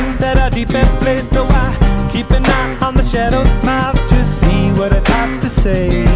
things that are deep in place, so I keep an eye on the shadow smile to see what it has to say.